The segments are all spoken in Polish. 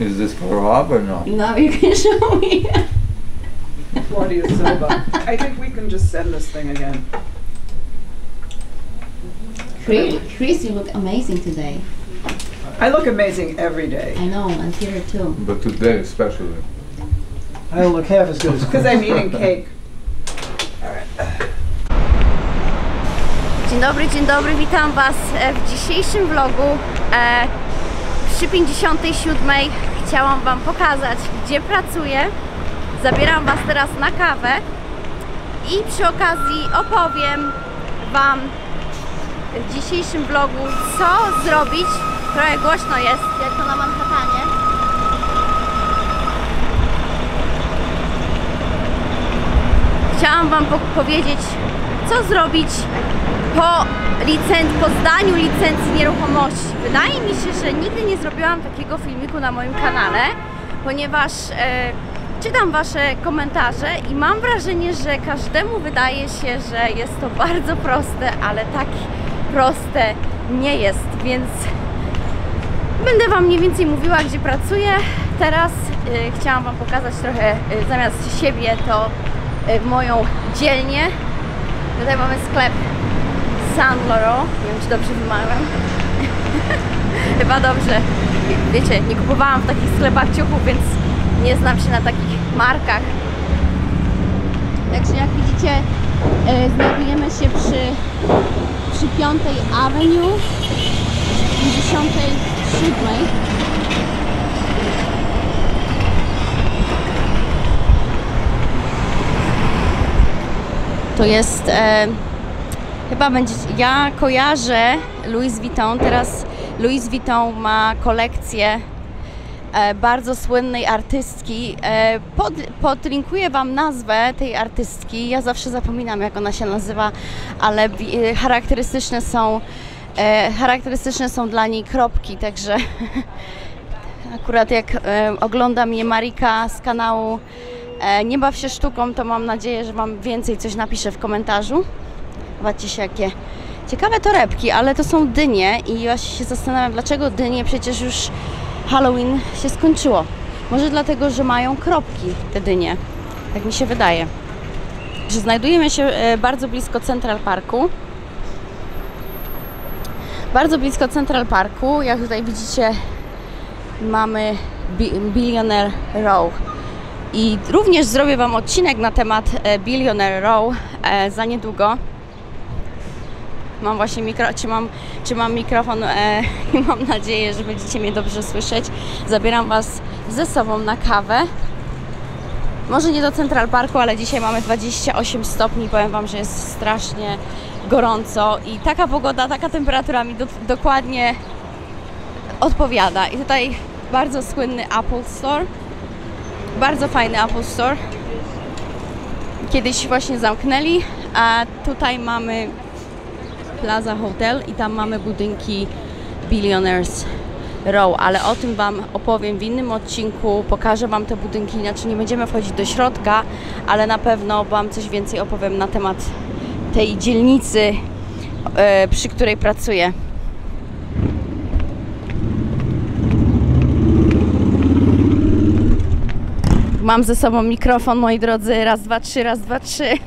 Is this for Rob or not? Now you can show me. Claudia Silva. I think we can just send this thing again. Chris, Chris, you look amazing today. I look amazing every day I know, and here too. But today especially. I don't look half as good as because I'm eating cake. Dzień dobry, dzień dobry, witam Was w dzisiejszym vlogu. Przy 57 chciałam Wam pokazać, gdzie pracuję. Zabieram Was teraz na kawę i przy okazji opowiem Wam w dzisiejszym vlogu, co zrobić. Trochę głośno jest, jak to na Manhattanie. Chciałam Wam po powiedzieć, co zrobić po, licen- po zdaniu licencji nieruchomości. Wydaje mi się, że nigdy nie zrobiłam takiego filmiku na moim kanale, ponieważ e, czytam Wasze komentarze i mam wrażenie, że każdemu wydaje się, że jest to bardzo proste, ale tak proste nie jest, więc będę Wam mniej więcej mówiła, gdzie pracuję. Teraz e, chciałam Wam pokazać trochę e, zamiast siebie to e, moją dzielnię. Tutaj mamy sklep Saint Laurent. Nie wiem, czy dobrze wymawiam. Chyba dobrze. Wiecie, nie kupowałam w takich sklepach ciuchów, więc nie znam się na takich markach. Także jak widzicie, e, znajdujemy się przy, przy 5 Avenue, 57. To jest e, chyba będzie. Ja kojarzę Louis Vuitton. Teraz Louis Vuitton ma kolekcję e, bardzo słynnej artystki. E, pod, podlinkuję Wam nazwę tej artystki. Ja zawsze zapominam, jak ona się nazywa, ale e, charakterystyczne są. E, charakterystyczne są dla niej kropki, także akurat jak e, ogląda Marika z kanału Nie baw się sztuką, to mam nadzieję, że Wam więcej coś napisze w komentarzu. Zobaczcie się jakie ciekawe torebki, ale to są dynie i ja się zastanawiam, dlaczego dynie, przecież już Halloween się skończyło. Może dlatego, że mają kropki te dynie, tak mi się wydaje. Że znajdujemy się e, bardzo blisko Central Parku. Bardzo blisko Central Parku, jak tutaj widzicie mamy Bi- Billionaire Row. I również zrobię Wam odcinek na temat e, Billionaire Row e, za niedługo. Mam właśnie mikro, trzymam, trzymam mikrofon e, i mam nadzieję, że będziecie mnie dobrze słyszeć. Zabieram Was ze sobą na kawę. Może nie do Central Parku, ale dzisiaj mamy 28 stopni. Powiem Wam, że jest strasznie gorąco i taka pogoda, taka temperatura mi do, dokładnie odpowiada. I tutaj bardzo słynny Apple Store. Bardzo fajny Apple Store. Kiedyś właśnie zamknęli, a tutaj mamy Plaza Hotel i tam mamy budynki Billionaires Row, ale o tym Wam opowiem w innym odcinku. Pokażę Wam te budynki, inaczej nie będziemy wchodzić do środka, ale na pewno Wam coś więcej opowiem na temat tej dzielnicy, e, przy której pracuję. Mam ze sobą mikrofon, moi drodzy. Raz, dwa, trzy, raz, dwa, trzy.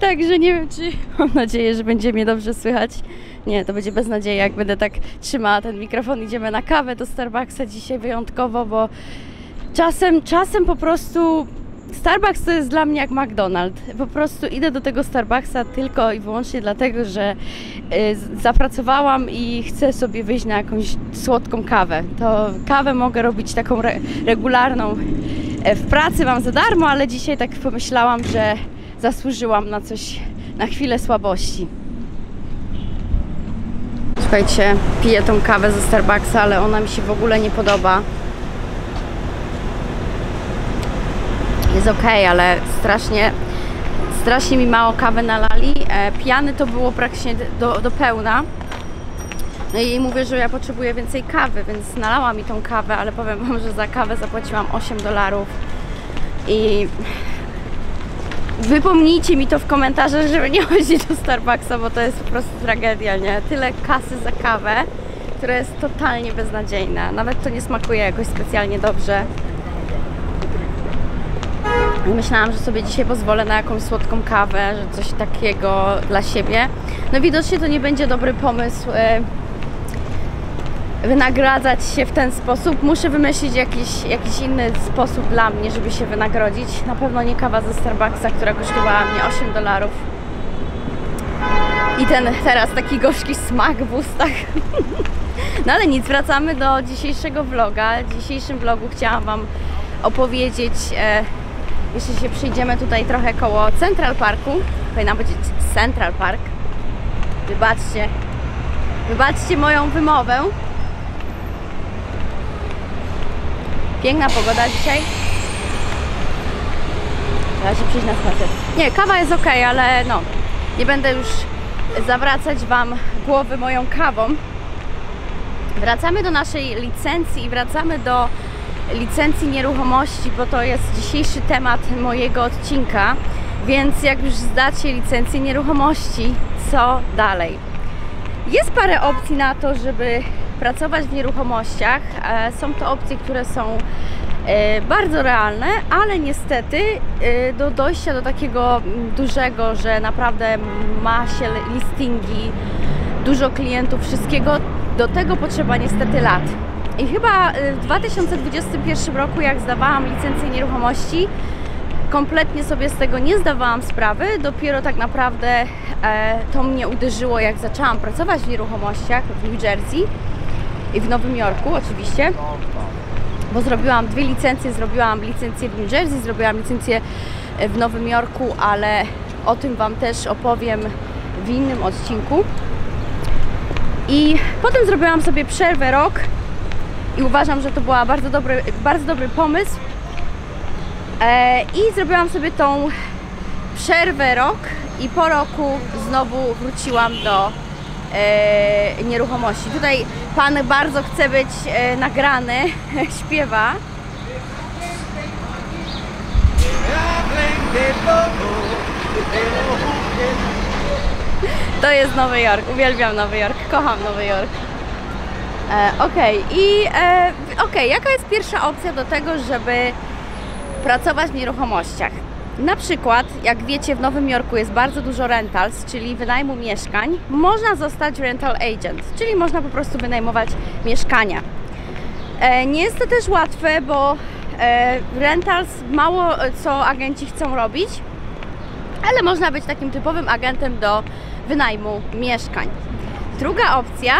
Także nie wiem, czy mam nadzieję, że będzie mnie dobrze słychać. Nie, to będzie bez nadziei, jak będę tak trzymała ten mikrofon. Idziemy na kawę do Starbucksa dzisiaj wyjątkowo, bo czasem, czasem po prostu Starbucks to jest dla mnie jak McDonald's. Po prostu idę do tego Starbucksa tylko i wyłącznie dlatego, że y, zapracowałam i chcę sobie wyjść na jakąś słodką kawę. To kawę mogę robić taką re regularną e, w pracy, mam za darmo, ale dzisiaj tak pomyślałam, że zasłużyłam na coś, na chwilę słabości. Słuchajcie, piję tą kawę ze Starbucksa, ale ona mi się w ogóle nie podoba. Jest ok, ale strasznie, strasznie mi mało kawy nalali. E, piany to było praktycznie do, do pełna. No i mówię, że ja potrzebuję więcej kawy, więc nalała mi tą kawę, ale powiem Wam, że za kawę zapłaciłam 8 dolarów. I wypomnijcie mi to w komentarzach, żeby nie chodzić do Starbucksa, bo to jest po prostu tragedia, nie? Tyle kasy za kawę. które jest totalnie beznadziejne. Nawet to nie smakuje jakoś specjalnie dobrze. Myślałam, że sobie dzisiaj pozwolę na jakąś słodką kawę, że coś takiego dla siebie. No widocznie to nie będzie dobry pomysł e, wynagradzać się w ten sposób. Muszę wymyślić jakiś, jakiś inny sposób dla mnie, żeby się wynagrodzić. Na pewno nie kawa ze Starbucksa, która kosztowała mnie 8 dolarów. I ten teraz taki gorzki smak w ustach. No ale nic, wracamy do dzisiejszego vloga. W dzisiejszym vlogu chciałam Wam opowiedzieć, e, jeśli się przyjdziemy tutaj trochę koło Central Parku, powinna powiedzieć Central Park. Wybaczcie, wybaczcie moją wymowę. Piękna pogoda dzisiaj. Trzeba się przyjść na spacer. Nie, kawa jest ok, ale no, nie będę już zawracać Wam głowy moją kawą. Wracamy do naszej licencji i wracamy do licencji nieruchomości, bo to jest dzisiejszy temat mojego odcinka. Więc jak już zdacie licencję nieruchomości, co dalej? Jest parę opcji na to, żeby pracować w nieruchomościach. E, Są to opcje, które są e, bardzo realne, ale niestety e, do dojścia do takiego dużego, że naprawdę ma się listingi, dużo klientów, wszystkiego, do tego potrzeba niestety lat. I chyba e, w 2021 roku, jak zdawałam licencję nieruchomości, kompletnie sobie z tego nie zdawałam sprawy. Dopiero tak naprawdę e, to mnie uderzyło, jak zaczęłam pracować w nieruchomościach w New Jersey i w Nowym Jorku oczywiście, bo zrobiłam dwie licencje, zrobiłam licencję w New Jersey, zrobiłam licencję e, w Nowym Jorku, ale o tym Wam też opowiem w innym odcinku. I potem zrobiłam sobie przerwę rok i uważam, że to była bardzo dobry, bardzo dobry pomysł. E, I zrobiłam sobie tą przerwę rok i po roku znowu wróciłam do e, nieruchomości. Tutaj pan bardzo chce być e, nagrany, śpiewa. To jest Nowy Jork, uwielbiam Nowy Jork, kocham Nowy Jork. E, Okej, i e, okej, jaka jest pierwsza opcja do tego, żeby pracować w nieruchomościach? Na przykład, jak wiecie, w Nowym Jorku jest bardzo dużo rentals, czyli wynajmu mieszkań. Można zostać rental agent, czyli można po prostu wynajmować mieszkania. E, nie jest to też łatwe, bo e, rentals mało e, co agenci chcą robić, ale można być takim typowym agentem do wynajmu mieszkań. Druga opcja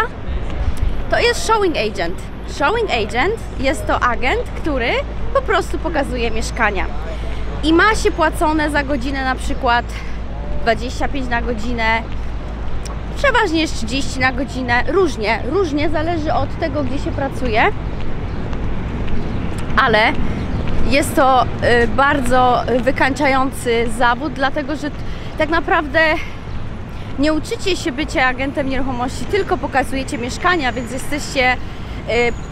to jest showing agent. Showing agent jest to agent, który po prostu pokazuje mieszkania. I ma się płacone za godzinę na przykład 25 na godzinę, przeważnie jest 30 na godzinę, różnie, różnie, zależy od tego, gdzie się pracuje. Ale jest to y, bardzo wykańczający zawód, dlatego że tak naprawdę nie uczycie się bycia agentem nieruchomości, tylko pokazujecie mieszkania, więc jesteście, y,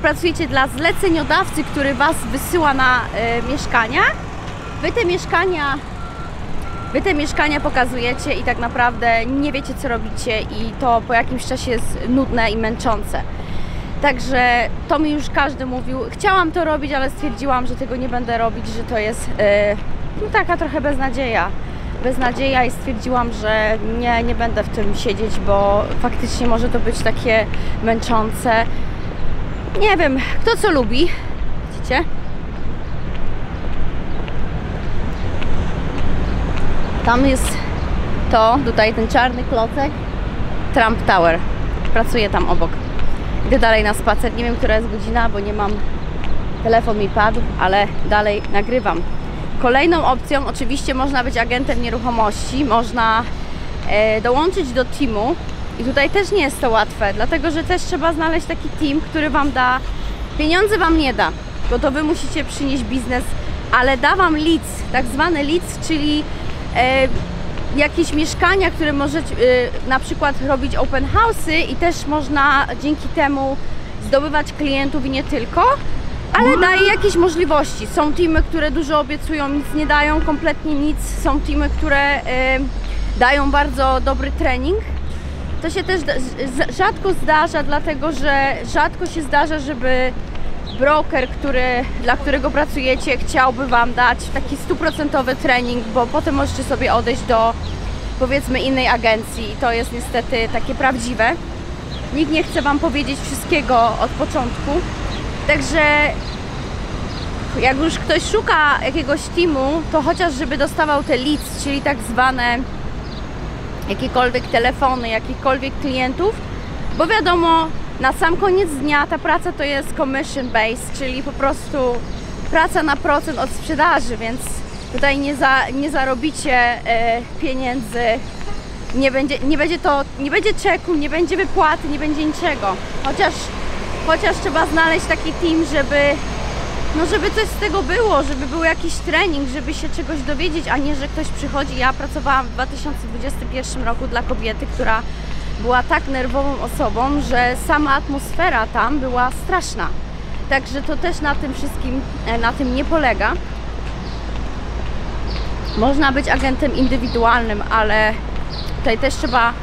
pracujecie dla zleceniodawcy, który Was wysyła na y, mieszkania. Wy te mieszkania Wy te mieszkania pokazujecie i tak naprawdę nie wiecie co robicie i to po jakimś czasie jest nudne i męczące. Także to mi już każdy mówił. Chciałam to robić, ale stwierdziłam, że tego nie będę robić, że to jest no, taka trochę beznadzieja. Beznadzieja i stwierdziłam, że nie, nie będę w tym siedzieć, bo faktycznie może to być takie męczące. Nie wiem, kto co lubi. Widzicie? Tam jest to, tutaj ten czarny klocek, Trump Tower. Pracuję tam obok. Idę dalej na spacer. Nie wiem, która jest godzina, bo nie mam. Telefon mi padł, ale dalej nagrywam. Kolejną opcją, oczywiście, można być agentem nieruchomości, można e, dołączyć do teamu. I tutaj też nie jest to łatwe, dlatego że też trzeba znaleźć taki team, który Wam da. Pieniądze Wam nie da, bo to Wy musicie przynieść biznes, ale da Wam leads, tak zwany leads, czyli e, jakieś mieszkania, które możecie e, na przykład robić open house'y i też można dzięki temu zdobywać klientów i nie tylko, ale daje jakieś możliwości. Są teamy, które dużo obiecują, nic nie dają, kompletnie nic. Są teamy, które dają bardzo dobry trening. to się też rzadko zdarza, dlatego że rzadko się zdarza, żeby broker, który, dla którego pracujecie, chciałby Wam dać taki stuprocentowy trening, bo potem możecie sobie odejść do powiedzmy innej agencji i to jest niestety takie prawdziwe. Nikt nie chce Wam powiedzieć wszystkiego od początku, także jak już ktoś szuka jakiegoś teamu, to chociaż żeby dostawał te leads, czyli tak zwane jakiekolwiek telefony, jakichkolwiek klientów, bo wiadomo, na sam koniec dnia ta praca to jest commission based, czyli po prostu praca na procent od sprzedaży, więc tutaj nie, za, nie zarobicie e, pieniędzy, nie będzie, nie będzie to, nie będzie czeku, nie będzie wypłaty, nie będzie niczego. Chociaż, chociaż trzeba znaleźć taki team, żeby no żeby coś z tego było, żeby był jakiś trening, żeby się czegoś dowiedzieć, a nie, że ktoś przychodzi. Ja pracowałam w 2021 roku dla kobiety, która była tak nerwową osobą, że sama atmosfera tam była straszna. Także to też na tym wszystkim, e, na tym nie polega. Można być agentem indywidualnym, ale tutaj też trzeba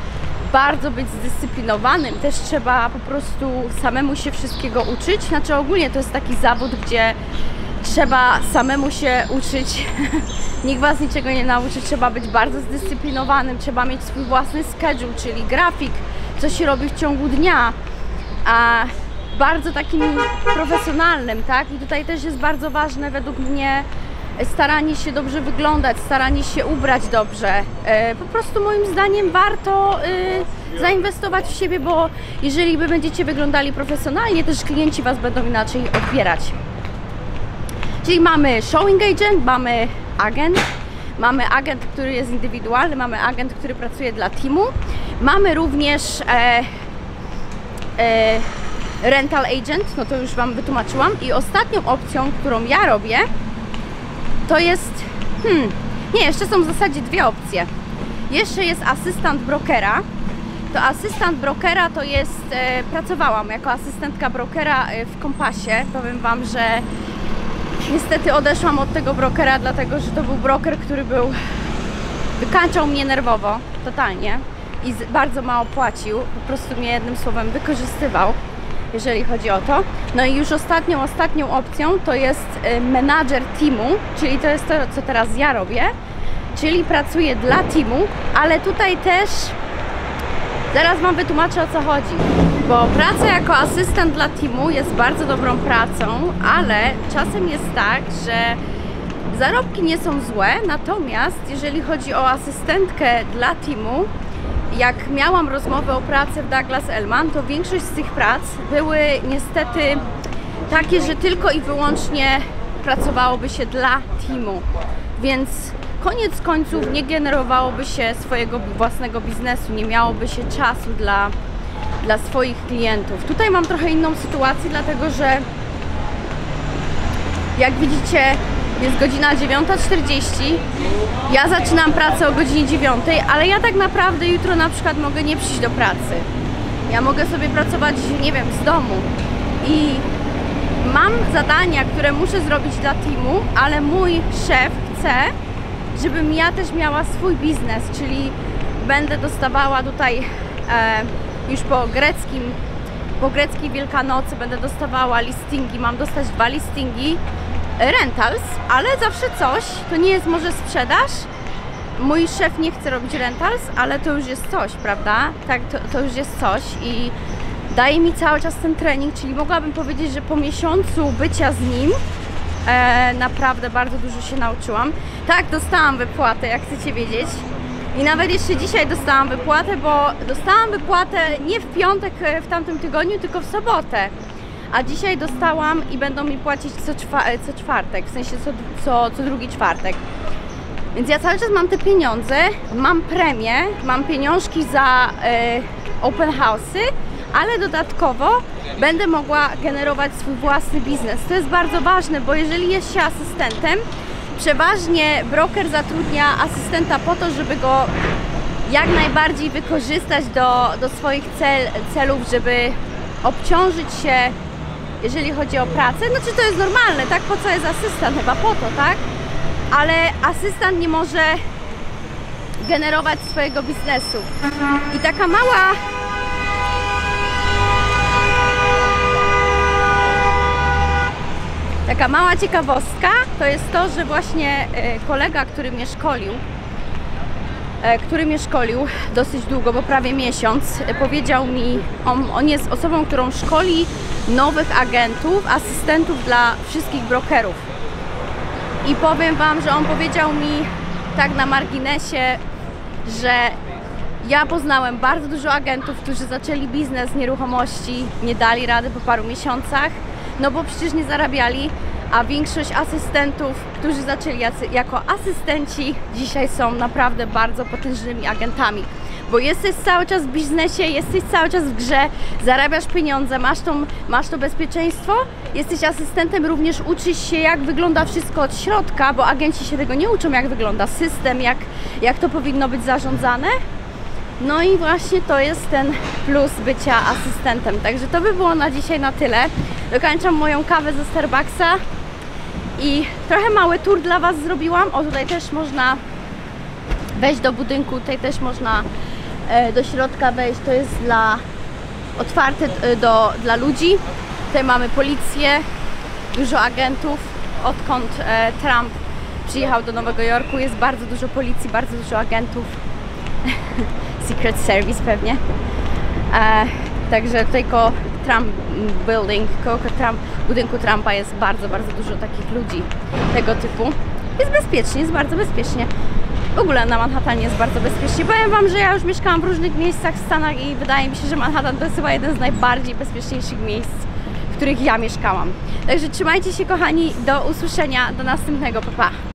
bardzo być zdyscyplinowanym, też trzeba po prostu samemu się wszystkiego uczyć. Znaczy ogólnie to jest taki zawód, gdzie trzeba samemu się uczyć. Nikt was niczego nie nauczy, trzeba być bardzo zdyscyplinowanym, trzeba mieć swój własny schedule, czyli grafik, co się robi w ciągu dnia. A bardzo takim profesjonalnym, tak? I tutaj też jest bardzo ważne według mnie staranie się dobrze wyglądać, staranie się ubrać dobrze. E, Po prostu moim zdaniem warto y, zainwestować w siebie, bo jeżeli wy będziecie wyglądali profesjonalnie, też klienci was będą inaczej odbierać. Czyli mamy showing agent, mamy agent, mamy agent, który jest indywidualny, mamy agent, który pracuje dla teamu, mamy również e, e, rental agent, no to już Wam wytłumaczyłam i ostatnią opcją, którą ja robię, to jest, hmm, nie, jeszcze są w zasadzie dwie opcje. Jeszcze jest asystent brokera. To asystent brokera to jest, e, pracowałam jako asystentka brokera e, w Kompasie. Powiem Wam, że niestety odeszłam od tego brokera, dlatego że to był broker, który był, wykańczał mnie nerwowo, totalnie i bardzo mało płacił, po prostu mnie jednym słowem wykorzystywał jeżeli chodzi o to. No i już ostatnią, ostatnią opcją to jest y, menadżer teamu, czyli to jest to, co teraz ja robię, czyli pracuję dla teamu, ale tutaj też zaraz Wam wytłumaczę o co chodzi, bo praca jako asystent dla teamu jest bardzo dobrą pracą, ale czasem jest tak, że zarobki nie są złe, natomiast jeżeli chodzi o asystentkę dla teamu, jak miałam rozmowę o pracy w Douglas Elman, to większość z tych prac były niestety takie, że tylko i wyłącznie pracowałoby się dla teamu. Więc koniec końców nie generowałoby się swojego własnego biznesu, nie miałoby się czasu dla, dla swoich klientów. Tutaj mam trochę inną sytuację, dlatego że jak widzicie jest godzina 9.40 ja zaczynam pracę o godzinie 9, ale ja tak naprawdę jutro na przykład mogę nie przyjść do pracy. Ja mogę sobie pracować, nie wiem, z domu. I mam zadania, które muszę zrobić dla teamu, ale mój szef chce, żebym ja też miała swój biznes, czyli będę dostawała tutaj e, już po greckim, po greckiej Wielkanocy będę dostawała listingi, mam dostać dwa listingi rentals, ale zawsze coś, to nie jest może sprzedaż. Mój szef nie chce robić rentals, ale to już jest coś, prawda? Tak, to, to już jest coś i daje mi cały czas ten trening, czyli mogłabym powiedzieć, że po miesiącu bycia z nim e, naprawdę bardzo dużo się nauczyłam. Tak, dostałam wypłatę, jak chcecie wiedzieć. I nawet jeszcze dzisiaj dostałam wypłatę, bo dostałam wypłatę nie w piątek e, w tamtym tygodniu, tylko w sobotę a dzisiaj dostałam i będą mi płacić co, czwa, co czwartek, w sensie co, co, co drugi czwartek. Więc ja cały czas mam te pieniądze, mam premię, mam pieniążki za e, open house'y, ale dodatkowo będę mogła generować swój własny biznes. To jest bardzo ważne, bo jeżeli jest się asystentem, przeważnie broker zatrudnia asystenta po to, żeby go jak najbardziej wykorzystać do, do swoich cel, celów, żeby obciążyć się jeżeli chodzi o pracę, znaczy to jest normalne, tak? Po co jest asystent? Chyba po to, tak? Ale asystent nie może generować swojego biznesu. I taka mała Taka mała ciekawostka to jest to, że właśnie e, kolega, który mnie szkolił, który mnie szkolił dosyć długo, bo prawie miesiąc, e, powiedział mi, on, on jest osobą, którą szkoli nowych agentów, asystentów dla wszystkich brokerów. I powiem Wam, że on powiedział mi tak na marginesie, że ja poznałem bardzo dużo agentów, którzy zaczęli biznes nieruchomości, nie dali rady po paru miesiącach, no bo przecież nie zarabiali, a większość asystentów, którzy zaczęli jako asystenci, dzisiaj są naprawdę bardzo potężnymi agentami. Bo jesteś cały czas w biznesie, jesteś cały czas w grze, zarabiasz pieniądze, masz, tą, masz to bezpieczeństwo, jesteś asystentem, również uczysz się, jak wygląda wszystko od środka, bo agenci się tego nie uczą, jak wygląda system, jak, jak to powinno być zarządzane. No i właśnie to jest ten plus bycia asystentem. Także to by było na dzisiaj na tyle. Dokończam moją kawę ze Starbucksa i trochę mały tour dla Was zrobiłam. O, tutaj też można wejść do budynku, tutaj też można e, do środka wejść. To jest dla otwarte e, do, dla ludzi. Tutaj mamy policję, dużo agentów. Odkąd e, Trump przyjechał do Nowego Jorku, jest bardzo dużo policji, bardzo dużo agentów. Secret Service pewnie. Także koło Trump Building, koło Trump, budynku Trumpa jest bardzo, bardzo dużo takich ludzi tego typu. Jest bezpiecznie, jest bardzo bezpiecznie. W ogóle na Manhattanie jest bardzo bezpiecznie. Powiem Wam, że ja już mieszkałam w różnych miejscach w Stanach i wydaje mi się, że Manhattan to jest chyba jeden z najbardziej bezpieczniejszych miejsc, w których ja mieszkałam. Także trzymajcie się kochani, do usłyszenia, do następnego, pa pa!